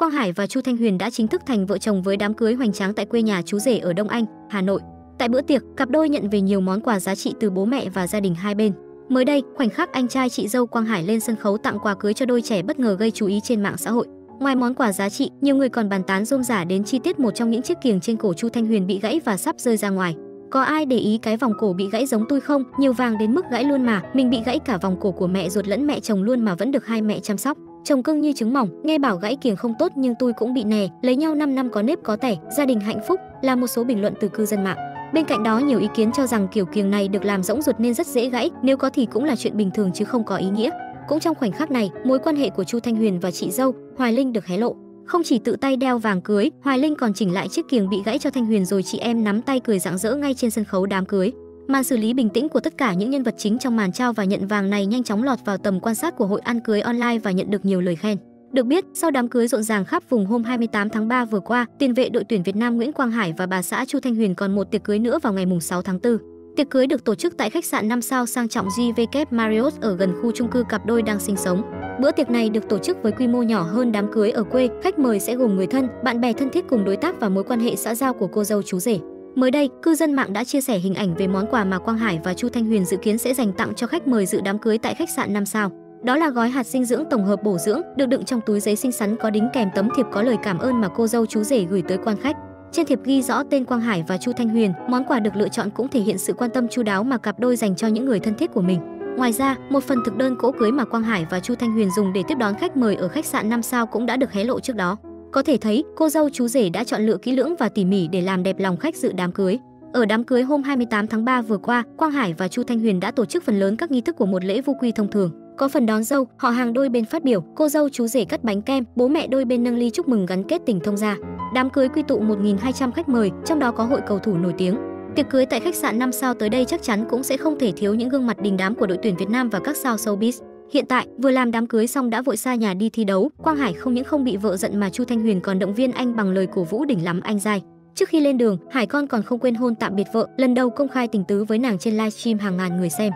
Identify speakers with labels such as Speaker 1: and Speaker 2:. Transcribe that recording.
Speaker 1: Quang Hải và Chu Thanh Huyền đã chính thức thành vợ chồng với đám cưới hoành tráng tại quê nhà chú rể ở Đông Anh, Hà Nội. Tại bữa tiệc, cặp đôi nhận về nhiều món quà giá trị từ bố mẹ và gia đình hai bên. Mới đây, khoảnh khắc anh trai chị dâu Quang Hải lên sân khấu tặng quà cưới cho đôi trẻ bất ngờ gây chú ý trên mạng xã hội. Ngoài món quà giá trị, nhiều người còn bàn tán rôm rả đến chi tiết một trong những chiếc kiềng trên cổ Chu Thanh Huyền bị gãy và sắp rơi ra ngoài. Có ai để ý cái vòng cổ bị gãy giống tôi không? Nhiều vàng đến mức gãy luôn mà, mình bị gãy cả vòng cổ của mẹ ruột lẫn mẹ chồng luôn mà vẫn được hai mẹ chăm sóc. Chồng cưng như trứng mỏng, nghe bảo gãy kiềng không tốt nhưng tôi cũng bị nè, lấy nhau 5 năm có nếp có tẻ, gia đình hạnh phúc là một số bình luận từ cư dân mạng. Bên cạnh đó nhiều ý kiến cho rằng kiểu kiềng này được làm rỗng ruột nên rất dễ gãy, nếu có thì cũng là chuyện bình thường chứ không có ý nghĩa. Cũng trong khoảnh khắc này, mối quan hệ của Chu Thanh Huyền và chị dâu Hoài Linh được hé lộ. Không chỉ tự tay đeo vàng cưới, Hoài Linh còn chỉnh lại chiếc kiềng bị gãy cho Thanh Huyền rồi chị em nắm tay cười rạng rỡ ngay trên sân khấu đám cưới. Màn xử lý bình tĩnh của tất cả những nhân vật chính trong màn trao và nhận vàng này nhanh chóng lọt vào tầm quan sát của hội ăn cưới online và nhận được nhiều lời khen. Được biết, sau đám cưới rộn ràng khắp vùng hôm 28 tháng 3 vừa qua, tiền vệ đội tuyển Việt Nam Nguyễn Quang Hải và bà xã Chu Thanh Huyền còn một tiệc cưới nữa vào ngày 6 tháng 4. Tiệc cưới được tổ chức tại khách sạn 5 sao sang trọng JW Marriott ở gần khu chung cư cặp đôi đang sinh sống. Bữa tiệc này được tổ chức với quy mô nhỏ hơn đám cưới ở quê, khách mời sẽ gồm người thân, bạn bè thân thiết cùng đối tác và mối quan hệ xã giao của cô dâu chú rể. Mới đây, cư dân mạng đã chia sẻ hình ảnh về món quà mà Quang Hải và Chu Thanh Huyền dự kiến sẽ dành tặng cho khách mời dự đám cưới tại khách sạn 5 sao. Đó là gói hạt dinh dưỡng tổng hợp bổ dưỡng, được đựng trong túi giấy xinh xắn có đính kèm tấm thiệp có lời cảm ơn mà cô dâu chú rể gửi tới quan khách. Trên thiệp ghi rõ tên Quang Hải và Chu Thanh Huyền, món quà được lựa chọn cũng thể hiện sự quan tâm chu đáo mà cặp đôi dành cho những người thân thiết của mình. Ngoài ra, một phần thực đơn cỗ cưới mà Quang Hải và Chu Thanh Huyền dùng để tiếp đón khách mời ở khách sạn 5 sao cũng đã được hé lộ trước đó. Có thể thấy, cô dâu chú rể đã chọn lựa kỹ lưỡng và tỉ mỉ để làm đẹp lòng khách dự đám cưới. Ở đám cưới hôm 28 tháng 3 vừa qua, Quang Hải và Chu Thanh Huyền đã tổ chức phần lớn các nghi thức của một lễ vu quy thông thường. Có phần đón dâu, họ hàng đôi bên phát biểu, cô dâu chú rể cắt bánh kem, bố mẹ đôi bên nâng ly chúc mừng gắn kết tình thông gia. Đám cưới quy tụ 1.200 khách mời, trong đó có hội cầu thủ nổi tiếng. Tiệc cưới tại khách sạn 5 sao tới đây chắc chắn cũng sẽ không thể thiếu những gương mặt đình đám của đội tuyển Việt Nam và các sao showbiz. Hiện tại, vừa làm đám cưới xong đã vội xa nhà đi thi đấu, Quang Hải không những không bị vợ giận mà Chu Thanh Huyền còn động viên anh bằng lời cổ vũ đỉnh lắm anh dai. Trước khi lên đường, Hải con còn không quên hôn tạm biệt vợ, lần đầu công khai tình tứ với nàng trên livestream hàng ngàn người xem.